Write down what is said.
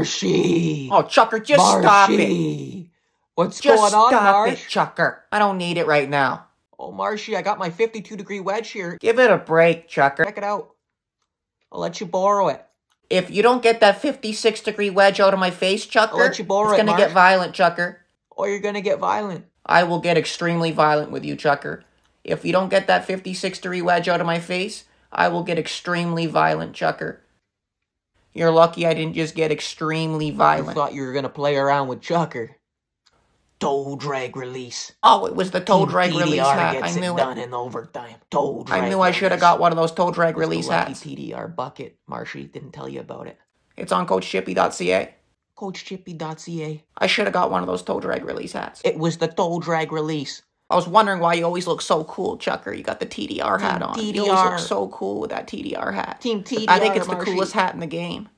Marshy. Oh, Chucker, just stop it. What's Just going on, stop Marsh? it, Chucker. I don't need it right now. Oh, Marshy, I got my 52 degree wedge here. Give it a break, Chucker. Check it out. I'll let you borrow it. If you don't get that 56 degree wedge out of my face, Chucker, let you borrow it's it, gonna get violent, Chucker. Or you're gonna get violent. I will get extremely violent with you, Chucker. If you don't get that 56 degree wedge out of my face, I will get extremely violent, Chucker. You're lucky I didn't just get extremely I violent. thought you were gonna play around with Chucker. Toe drag release. Oh, it was the toe Team drag TDR release hat. gets I knew it it. done in overtime. Toe drag I knew I should have got one of those toe drag the release lucky hats. TDR bucket. Marshy didn't tell you about it. It's on CoachChippy.ca. CoachChippy.ca. I should have got one of those toe drag release hats. It was the toe drag release. I was wondering why you always look so cool, Chucker. You got the TDR hat on. TDR. You always look so cool with that TDR hat. Team TDR. I think it's the coolest hat in the game.